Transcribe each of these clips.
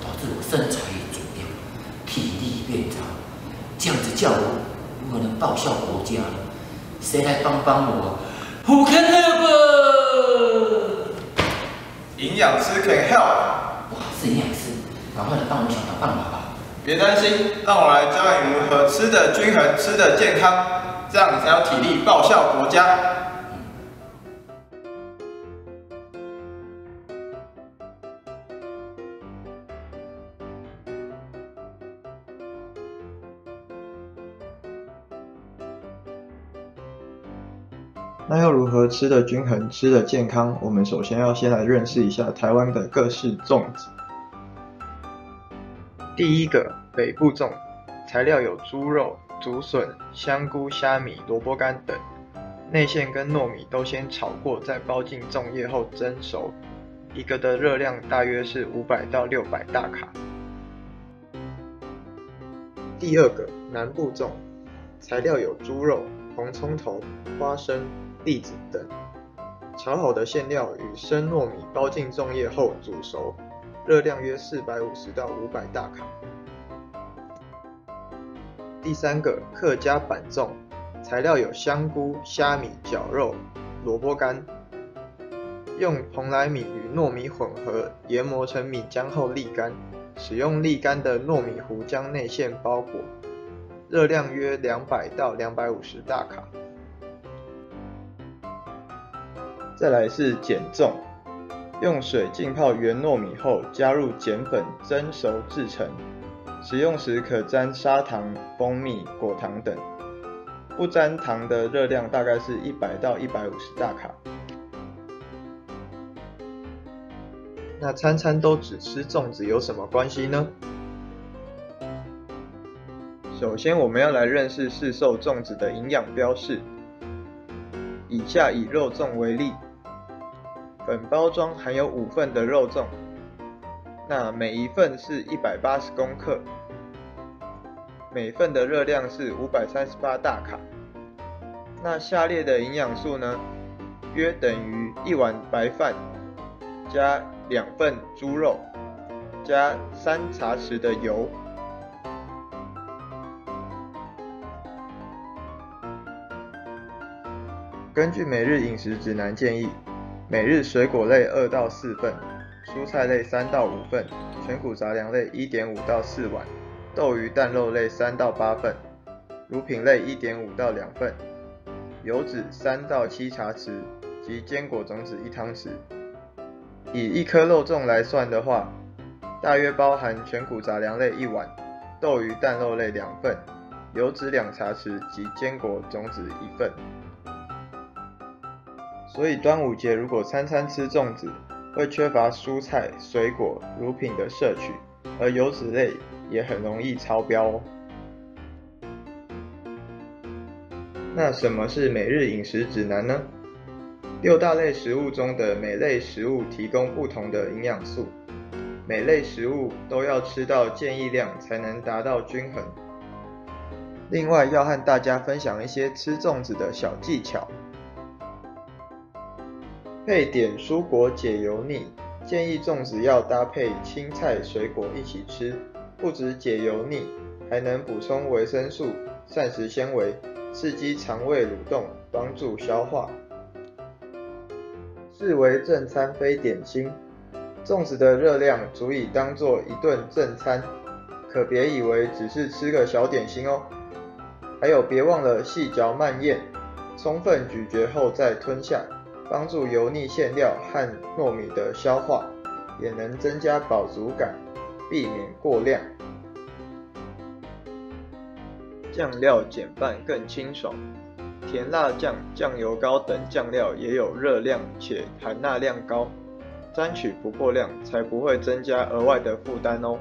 导致我身材也走掉，体力变差，这样子叫我如何能报效国家呢？谁来帮帮我？Who can help？营养师 can help。哇，是营养师，赶快来帮我想想办法吧。别担心，让我来教你如何吃的均衡，吃的健康，这样才有体力报效国家。那要如何吃的均衡、吃的健康？我们首先要先来认识一下台湾的各式粽子。第一个北部粽，材料有猪肉、竹笋、香菇、虾米、萝卜干等，内馅跟糯米都先炒过，再包进粽叶后蒸熟，一个的热量大约是五百到六百大卡。第二个南部粽，材料有猪肉、红葱头、花生。栗子等，炒好的馅料与生糯米包进粽叶后煮熟，热量约四百五十到五百大卡。第三个客家板粽，材料有香菇、虾米、绞肉、萝卜干，用蓬莱米与糯米混合研磨成米浆后沥干，使用沥干的糯米糊将内馅包裹，热量约两百到两百五十大卡。再来是碱粽，用水浸泡原糯米后，加入碱粉蒸熟制成。使用时可沾砂糖、蜂蜜、果糖等。不沾糖的热量大概是一百到一百五十大卡。那餐餐都只吃粽子有什么关系呢？首先，我们要来认识市售粽子的营养标示。以下以肉粽为例。本包装含有五份的肉粽，那每一份是一百八十公克，每份的热量是五百三十八大卡。那下列的营养素呢，约等于一碗白饭加两份猪肉加三茶匙的油。根据每日饮食指南建议。每日水果类二到四份，蔬菜类三到五份，全谷杂粮类一点五到四碗，豆鱼蛋肉类三到八份，乳品类一点五到两份，油脂三到七茶匙及坚果种子一汤匙。以一颗肉粽来算的话，大约包含全谷杂粮类一碗，豆鱼蛋肉类两份，油脂两茶匙及坚果种子一份。所以端午节如果餐餐吃粽子，会缺乏蔬菜、水果、乳品的摄取，而油脂类也很容易超标哦。那什么是每日饮食指南呢？六大类食物中的每类食物提供不同的营养素，每类食物都要吃到建议量才能达到均衡。另外要和大家分享一些吃粽子的小技巧。配点蔬果解油腻，建议粽子要搭配青菜、水果一起吃，不止解油腻，还能补充维生素、膳食纤维，刺激肠胃蠕动，帮助消化。视为正餐非点心，粽子的热量足以当做一顿正餐，可别以为只是吃个小点心哦。还有别忘了细嚼慢咽，充分咀嚼后再吞下。帮助油腻馅料和糯米的消化，也能增加饱足感，避免过量。酱料减半更清爽，甜辣酱、酱油膏等酱料也有热量且含钠量高，沾取不过量，才不会增加额外的负担哦。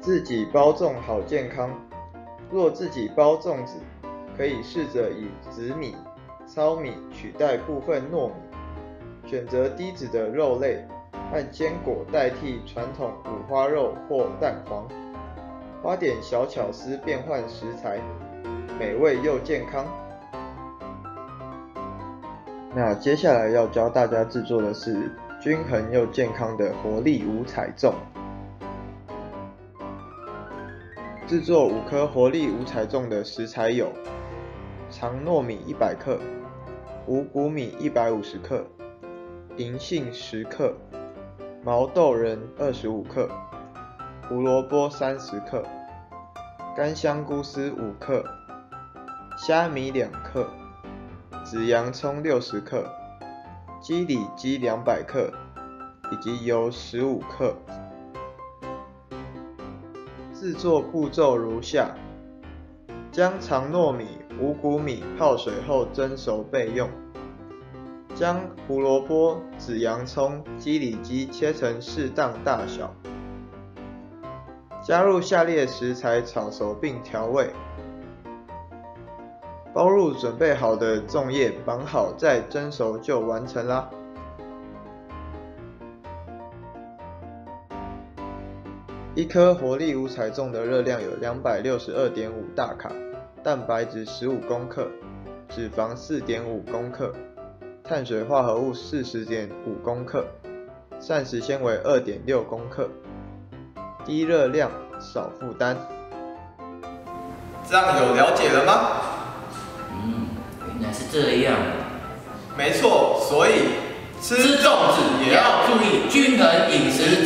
自己包粽好健康，若自己包粽子，可以试着以紫米。糙米取代部分糯米，选择低脂的肉类和坚果代替传统五花肉或蛋黄，花点小巧思变换食材，美味又健康。那接下来要教大家制作的是均衡又健康的活力五彩粽。制作五颗活力五彩粽的食材有：长糯米一百克、五谷米一百五十克、银杏十克、毛豆仁二十五克、胡萝卜三十克、干香菇丝五克、虾米两克、紫洋葱六十克、鸡里脊两百克，以及油十五克。制作步骤如下：将长糯米、五谷米泡水后蒸熟备用。将胡萝卜、紫洋葱、鸡里脊切成适当大小，加入下列食材炒熟并调味。包入准备好的粽叶，绑好再蒸熟就完成啦。一颗活力五彩粽的热量有两百六十二点五大卡，蛋白质十五公克，脂肪四点五公克，碳水化合物四十点五公克，膳食纤维二点六公克，低热量少负担。这样有了解了吗？嗯，原来是这样。没错，所以吃粽子也要注意均衡饮食。